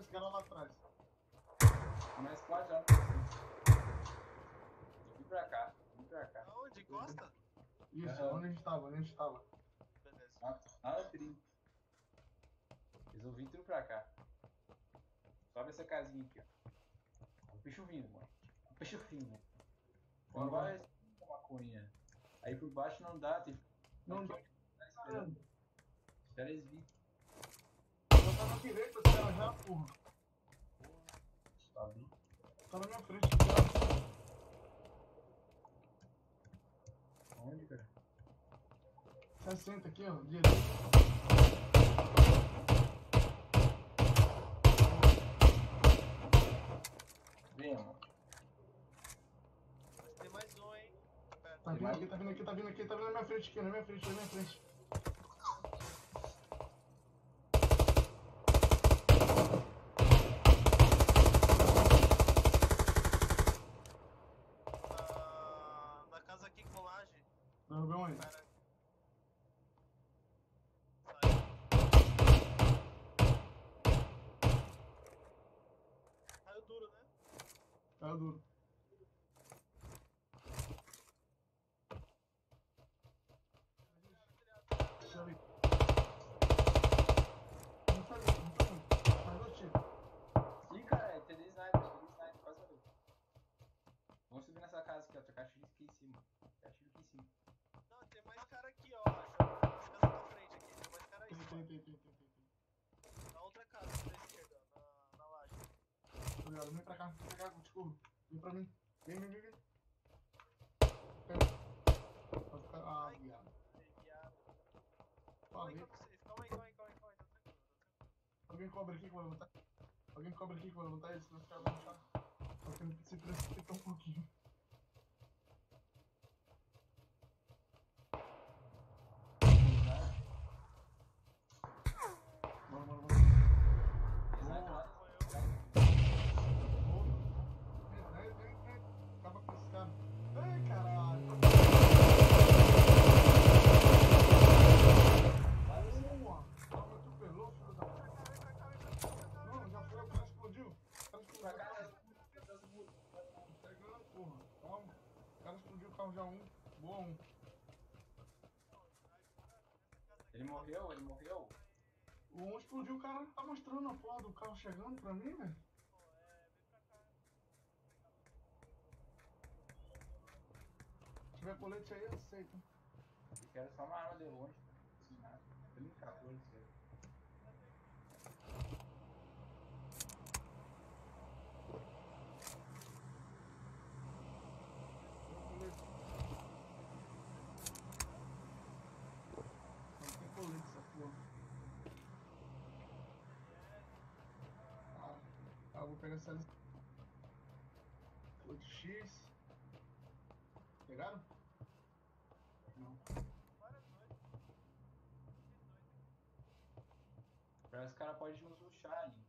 esse cara lá atrás. Na squad já Vem pra cá, vem pra cá. Aonde? Costa? Isso, Aham. onde a gente tava, onde a gente tava. Beleza. Ah, ah, tri. Eles vão vir tudo pra cá. Sobe essa casinha aqui, ó. O bicho vindo, mano. O bicho vindo. Por Bora, baixo é maconha. Aí por baixo não dá, tem Não Aqui, dá. tá. Espera eles virem. Eu tava na direita, já, porra. Tá ali. Tá na minha frente, cara. Onde, cara? 60 aqui, ó, direita. Vem, mano. Mas tem mais um, hein? Tá vindo aqui, tá vindo aqui, tá vindo aqui, tá vindo na minha frente aqui, na minha frente, na minha frente. Ah, na casa aqui com laje. Derrubei um aí. Cara. Saiu. Saiu duro, né? Caiu duro. Deixa eu ver. Não foi muito, não foi muito. Faz dois tiros. Ih, cara, é TD Sniper, TD Sniper, quase morreu. Vamos subir nessa casa aqui, ó. Tiro aqui em cima. Trocar tiro aqui em cima. Não, tem mais cara aqui, ó. Acho. Casas da frente aqui. Tem mais cara aí. Tem, tem, tem, tem, tem, tem. Na outra casa, da esquerda, na, na laje. Obrigado, vem pra cá, vem pra cá, desculpa. Vem pra mim. Vem, vem, vem, vem. Vai. Ah, viado. Viado. Falei. Calma aí, calma aí, calma aí. Calma aí. Tá tá. Alguém cobra aqui que vou levantar. Alguém cobra aqui que vou levantar isso, senão os caras vão. Só que ele se precipita um pouquinho. Vamos, vamos, vamos. Sniper lá. Morreu. Vem, vem, vem. Acaba com esse cara. Ei, caralho. Boa. Toma, atropelou, filho da puta. Não, já foi, o cara explodiu. O cara explodiu. Pra cá, Pegando, porra. Calma. O cara explodiu o carro Boa um. Ele morreu, ele morreu. O um explodiu, o cara tá mostrando a porra do carro chegando pra mim, velho. Se tiver colete aí, eu aceito. Eu quero só uma arma de longe. Assim, nada. 34, isso aí. Colete. Não tem colete essa porra. Ah, ah, vou pegar essa lista. X. Pegaram? Não. Parece que os caras podem nos rushar ali.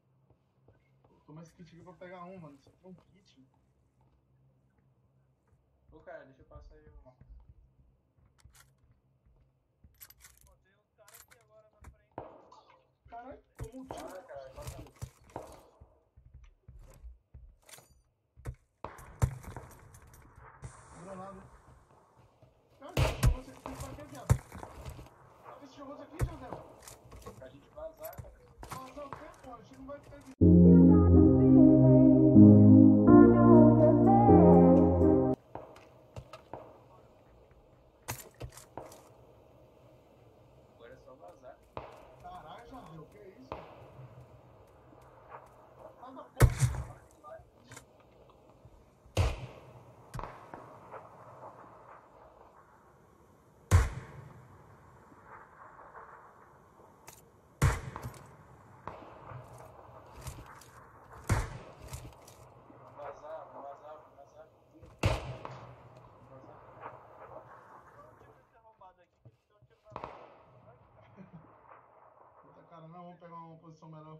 Toma esse kit aqui pra pegar um, mano. Isso aqui é um kit. Ô, cara, deixa eu passar aí uma. Ó, tem uns caras aqui agora na frente. Caralho, tomou um tiro. Para, cara, passa ali. Cara, esse jogou isso aqui pra quê, viado? Esse jogou isso aqui, José? Pra gente vazar, cara. Vazar o quê, pô? A gente não vai ter. vamos pegar uma posição melhor.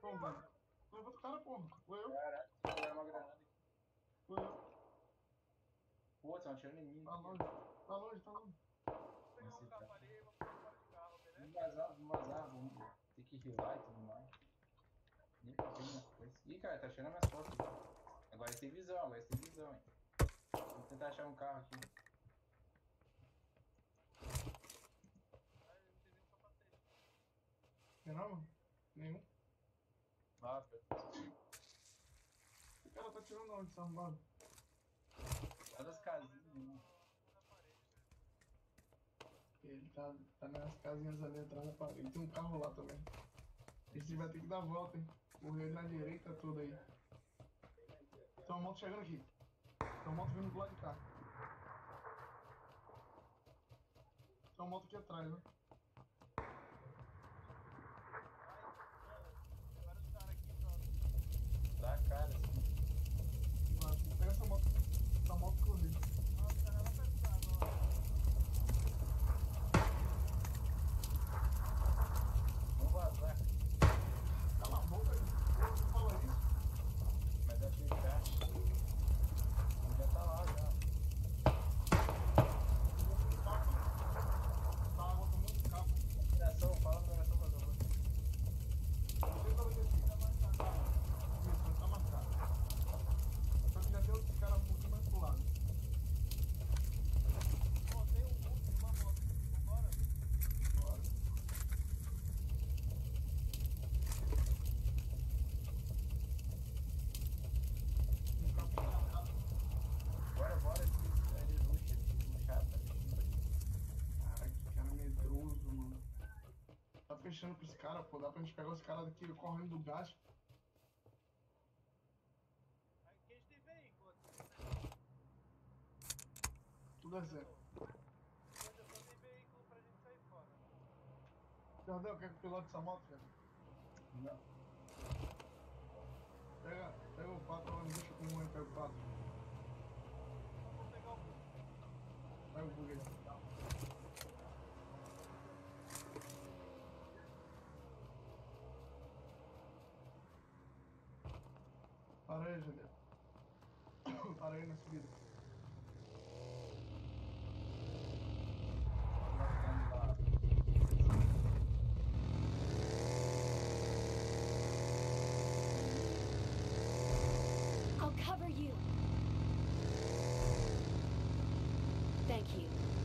Pô, velho. Levanta cara, porra. Foi eu. Caraca, uma granada. Foi eu. Pô, tá atirando em mim. Tá né? longe, tá longe, tá longe. Vou pegar um carro ali, vou pegar um carro de carro, beleza? Vamos vazar, vamos vazar, vamos ter que rilar e tudo mais. Ih, cara, tá achando as minhas costas. Agora eles têm visão, agora eles têm visão, hein. Vou tentar achar um carro aqui. Ah. Tem não? Nenhum. Nossa, O cara tá tirando onde, essa arrombado? olha as casinhas. Ele tá, tá nas casinhas ali atrás da parede. Tem um carro lá também. Esse vai ter que dar volta, hein? Correr na direita toda aí. Tem uma moto chegando aqui. Tem uma moto vindo do lado de cá. Tem uma moto aqui atrás, né? Tem vários caras aqui, pronto. Dá a cara, assim. Vai, Pega essa moto. Essa moto correr. Ah, os caras lá perto da agora. Vamos vazar. Cala a boca, gente. Pô, Você fala isso? Mas é fechar. Já tá lá, já. Capa. Tá água com muito capa. Operação, fala pra operação fazer outra. Você tá aqui. Tá marcado. Isso, tá marcado. Só que já tem outros caras um pouquinho mais pro lado. Pô, tem um bus e uma moto. Vambora? Bora. Um capô marcado. Bora, bora. Ele ruxa, ruxar, tá fechando ali. Cara, que cara medroso, mano. Tá fechando pros caras, pô. Dá pra gente pegar os caras daqui correndo do gás. Aqui a gente tem veículo aqui. Tudo é zero. Onde eu só tem veículo pra gente sair fora. Jardel, quer que o pilote essa moto, velho? Não. Pega, pega o pato lá, não deixa com mãe, pega o pato. Então vou pegar o bus. Pega o bug aí. I'll cover you. Thank you.